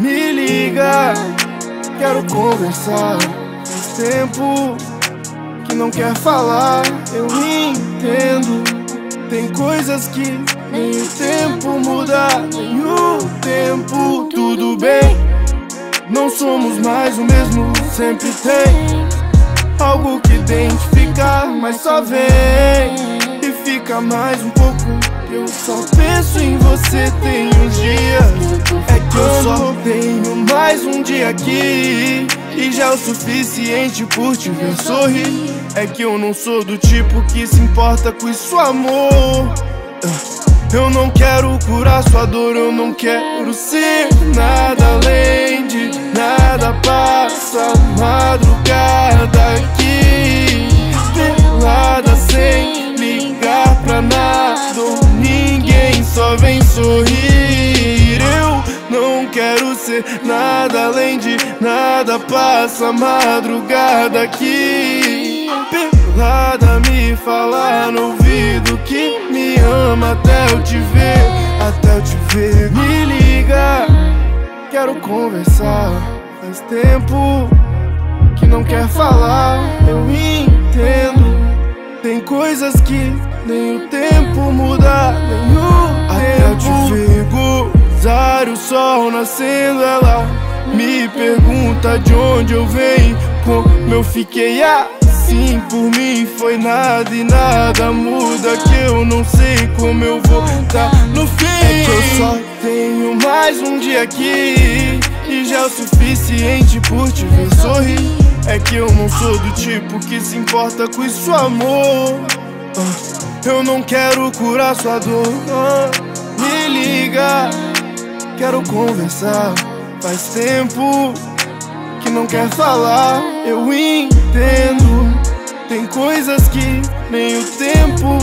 Me liga, quero conversar. Tempo que não quer falar, eu entendo. Tem coisas que nem o tempo muda, nem o tempo tudo bem. Não somos mais o mesmo, sempre tem algo que identificar, mas só vem fica mais um pouco. Eu só penso em você, tem uns dias é que eu só tenho mais um dia aqui e já é o suficiente por te ver sorrir. É que eu não sou do tipo que se importa com isso, amor. Eu não quero curar sua dor, eu não quero ser nada além de nada. Passa sorrir. Eu não quero ser nada além de nada. Passa madrugada aqui, pelada me falar no ouvido que me ama até eu te ver, até eu te ver. Me liga, quero conversar. Faz tempo que não quer falar, eu entendo. Tem coisas que nem o tempo muda, sol nascendo, ela me pergunta de onde eu venho, como eu fiquei assim por mim foi nada e nada muda que eu não sei como eu vou tá no fim. É que eu só tenho mais um dia aqui e já é o suficiente por te ver sorrir. É que eu não sou do tipo que se importa com isso, amor. Ah, eu não quero curar sua dor. Ah, me liga, quero conversar. Faz tempo que não quer falar, eu entendo. Tem coisas que nem o tempo